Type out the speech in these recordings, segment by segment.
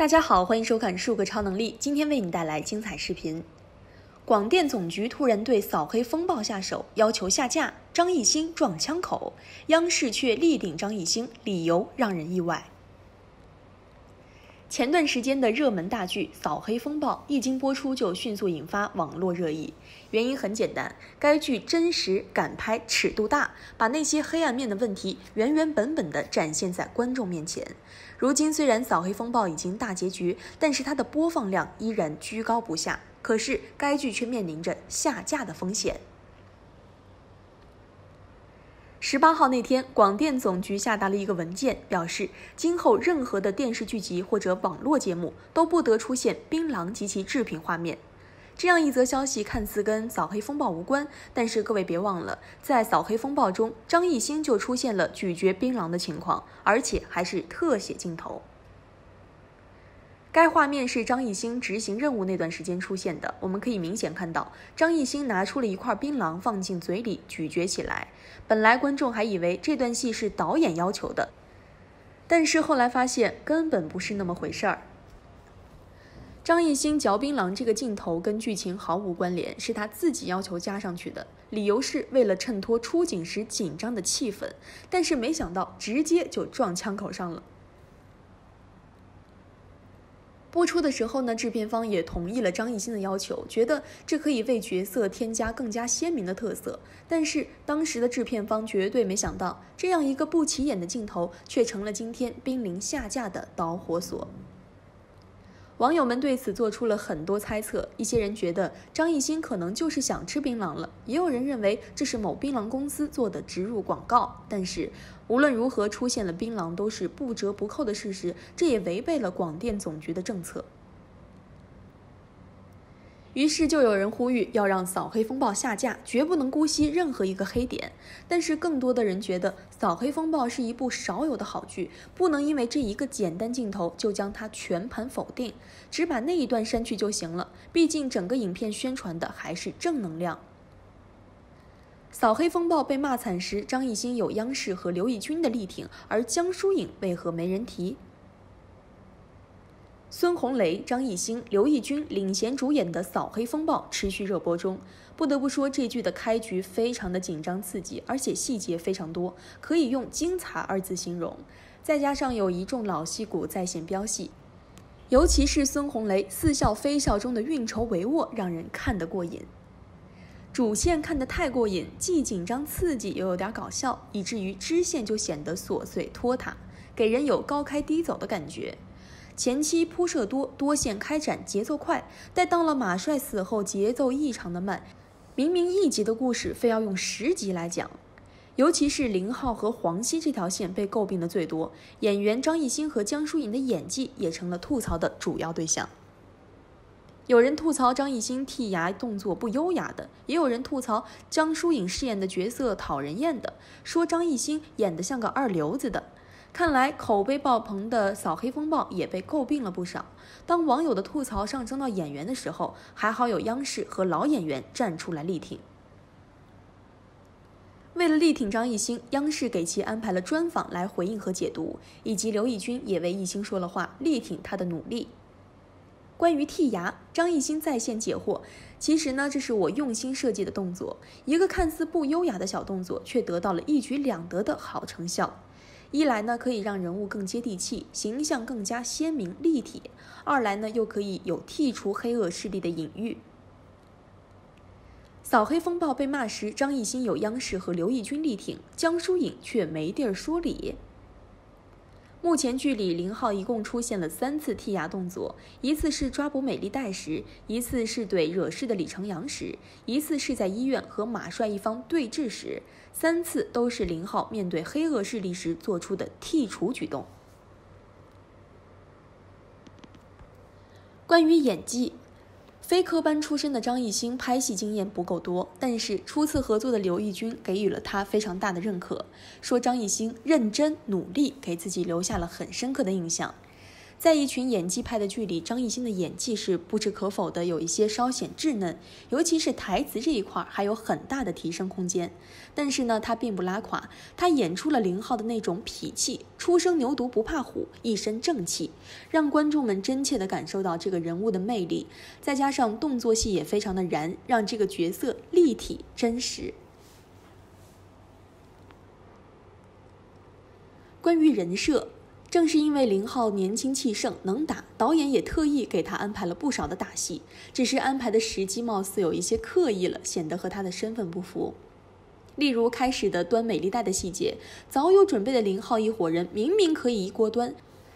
大家好，欢迎收看数个超能力。今天为你带来精彩视频。广电总局突然对扫黑风暴下手，要求下架。张艺兴撞枪口，央视却力顶张艺兴，理由让人意外。前段时间的热门大剧《扫黑风暴》一经播出就迅速引发网络热议，原因很简单，该剧真实、敢拍、尺度大，把那些黑暗面的问题原原本本地展现在观众面前。如今虽然《扫黑风暴》已经大结局，但是它的播放量依然居高不下，可是该剧却面临着下架的风险。十八号那天，广电总局下达了一个文件，表示今后任何的电视剧集或者网络节目都不得出现槟榔及其制品画面。这样一则消息看似跟扫黑风暴无关，但是各位别忘了，在扫黑风暴中，张艺兴就出现了咀嚼槟榔的情况，而且还是特写镜头。该画面是张艺兴执行任务那段时间出现的，我们可以明显看到张艺兴拿出了一块槟榔放进嘴里咀嚼起来。本来观众还以为这段戏是导演要求的，但是后来发现根本不是那么回事儿。张艺兴嚼槟榔这个镜头跟剧情毫无关联，是他自己要求加上去的，理由是为了衬托出警时紧张的气氛，但是没想到直接就撞枪口上了。播出的时候呢，制片方也同意了张艺兴的要求，觉得这可以为角色添加更加鲜明的特色。但是当时的制片方绝对没想到，这样一个不起眼的镜头，却成了今天濒临下架的导火索。网友们对此做出了很多猜测，一些人觉得张艺兴可能就是想吃槟榔了，也有人认为这是某槟榔公司做的植入广告。但是无论如何，出现了槟榔都是不折不扣的事实，这也违背了广电总局的政策。于是就有人呼吁要让《扫黑风暴》下架，绝不能姑息任何一个黑点。但是更多的人觉得，《扫黑风暴》是一部少有的好剧，不能因为这一个简单镜头就将它全盘否定，只把那一段删去就行了。毕竟整个影片宣传的还是正能量。《扫黑风暴》被骂惨时，张艺兴有央视和刘奕君的力挺，而江疏影为何没人提？孙红雷、张艺兴、刘奕君领衔主演的《扫黑风暴》持续热播中。不得不说，这剧的开局非常的紧张刺激，而且细节非常多，可以用“精彩”二字形容。再加上有一众老戏骨在线飙戏，尤其是孙红雷似笑非笑中的运筹帷幄，让人看得过瘾。主线看得太过瘾，既紧张刺激，又有点搞笑，以至于支线就显得琐碎拖沓，给人有高开低走的感觉。前期铺设多，多线开展节奏快，待到了马帅死后，节奏异常的慢。明明一集的故事，非要用十集来讲。尤其是林浩和黄西这条线被诟病的最多，演员张艺兴和江疏影的演技也成了吐槽的主要对象。有人吐槽张艺兴剔牙动作不优雅的，也有人吐槽江疏影饰演的角色讨人厌的，说张艺兴演得像个二流子的。看来口碑爆棚的《扫黑风暴》也被诟病了不少。当网友的吐槽上升到演员的时候，还好有央视和老演员站出来力挺。为了力挺张艺兴，央视给其安排了专访来回应和解读，以及刘奕君也为艺兴说了话，力挺他的努力。关于剔牙，张艺兴在线解惑：其实呢，这是我用心设计的动作，一个看似不优雅的小动作，却得到了一举两得的好成效。一来呢，可以让人物更接地气，形象更加鲜明立体；二来呢，又可以有剔除黑恶势力的隐喻。扫黑风暴被骂时，张艺兴有央视和刘奕君力挺，江疏影却没地儿说理。目前剧里，林浩一共出现了三次剔牙动作：一次是抓捕美丽代时，一次是对惹事的李成阳时，一次是在医院和马帅一方对峙时。三次都是林浩面对黑恶势力时做出的剔除举动。关于演技。非科班出身的张艺兴拍戏经验不够多，但是初次合作的刘奕君给予了他非常大的认可，说张艺兴认真努力，给自己留下了很深刻的印象。在一群演技派的剧里，张艺兴的演技是不置可否的，有一些稍显稚嫩，尤其是台词这一块还有很大的提升空间。但是呢，他并不拉垮，他演出了林浩的那种痞气，初生牛犊不怕虎，一身正气，让观众们真切地感受到这个人物的魅力。再加上动作戏也非常的燃，让这个角色立体真实。关于人设。正是因为林浩年轻气盛能打，导演也特意给他安排了不少的打戏，只是安排的时机貌似有一些刻意了，显得和他的身份不符。例如开始的端美丽袋的细节，早有准备的林浩一伙人明明可以一锅端，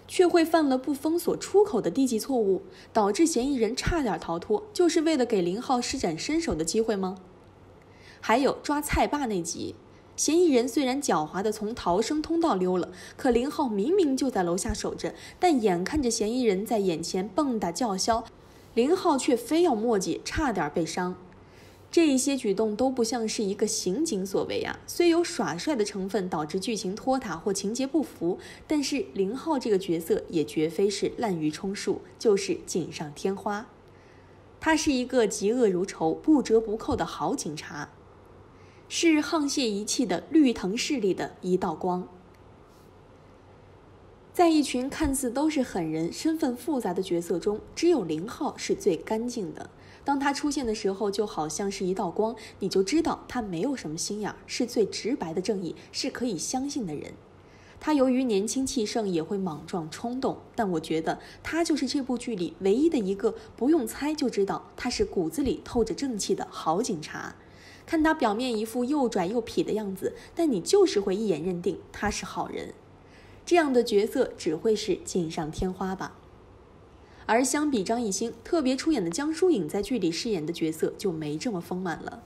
却会犯了不封锁出口的低级错误，导致嫌疑人差点逃脱，就是为了给林浩施展身手的机会吗？还有抓菜霸那集。嫌疑人虽然狡猾地从逃生通道溜了，可林浩明明就在楼下守着，但眼看着嫌疑人在眼前蹦跶叫嚣，林浩却非要墨迹，差点被伤。这一些举动都不像是一个刑警所为啊！虽有耍帅的成分导致剧情拖沓或情节不符，但是林浩这个角色也绝非是滥竽充数，就是锦上添花。他是一个嫉恶如仇、不折不扣的好警察。是沆瀣一气的绿藤势力的一道光，在一群看似都是狠人、身份复杂的角色中，只有林浩是最干净的。当他出现的时候，就好像是一道光，你就知道他没有什么心眼儿，是最直白的正义，是可以相信的人。他由于年轻气盛，也会莽撞冲动，但我觉得他就是这部剧里唯一的一个不用猜就知道他是骨子里透着正气的好警察。看他表面一副又拽又痞的样子，但你就是会一眼认定他是好人。这样的角色只会是锦上添花吧。而相比张艺兴，特别出演的江疏影在剧里饰演的角色就没这么丰满了。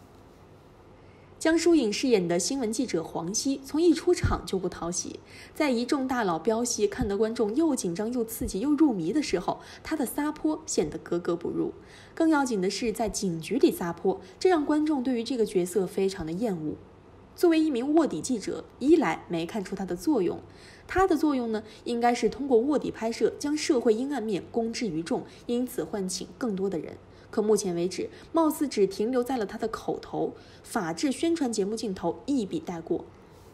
江疏影饰演的新闻记者黄熙，从一出场就不讨喜。在一众大佬飙戏，看得观众又紧张又刺激又入迷的时候，她的撒泼显得格格不入。更要紧的是，在警局里撒泼，这让观众对于这个角色非常的厌恶。作为一名卧底记者，一来没看出他的作用，他的作用呢，应该是通过卧底拍摄，将社会阴暗面公之于众，因此唤醒更多的人。可目前为止，貌似只停留在了他的口头。法制宣传节目镜头一笔带过，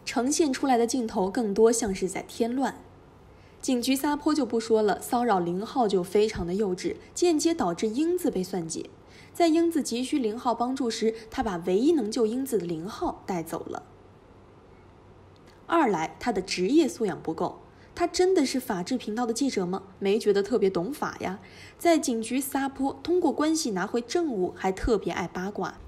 呈现出来的镜头更多像是在添乱。警局撒泼就不说了，骚扰林浩就非常的幼稚，间接导致英子被算计。在英子急需林浩帮助时，他把唯一能救英子的林浩带走了。二来，他的职业素养不够。他真的是法制频道的记者吗？没觉得特别懂法呀，在警局撒泼，通过关系拿回证物，还特别爱八卦。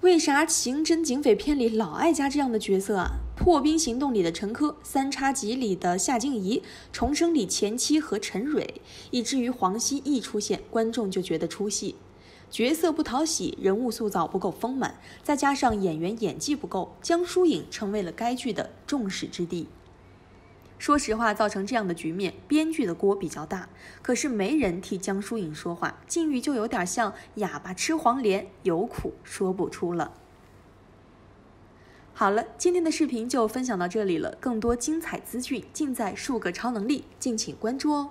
为啥刑侦警匪片里老爱加这样的角色啊？破冰行动里的陈科，三叉戟里的夏静怡，重生里前妻和陈蕊，以至于黄熙一出现，观众就觉得出戏，角色不讨喜，人物塑造不够丰满，再加上演员演技不够，江疏影成为了该剧的众矢之的。说实话，造成这样的局面，编剧的锅比较大。可是没人替江疏影说话，境遇就有点像哑巴吃黄连，有苦说不出了。好了，今天的视频就分享到这里了，更多精彩资讯尽在数个超能力，敬请关注哦。